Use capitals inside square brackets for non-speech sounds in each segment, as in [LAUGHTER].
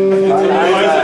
Vai, vai.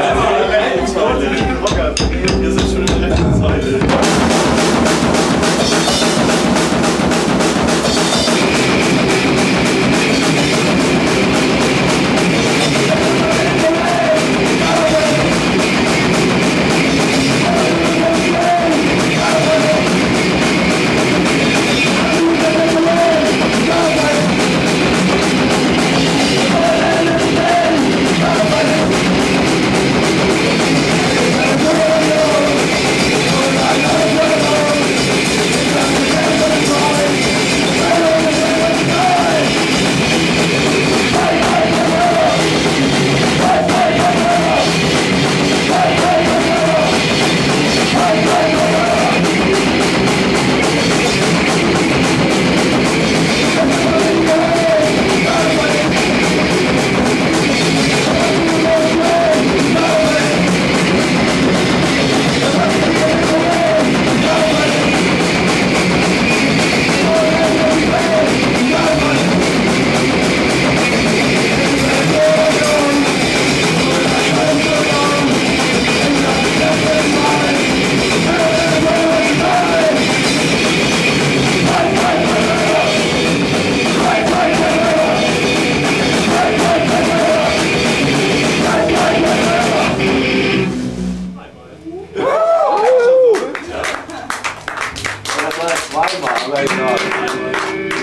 zweimal, aber egal.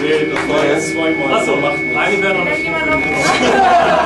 Nee, das war jetzt zweimal. Achso, eine wäre noch nicht. [LAUGHS] [LAUGHS]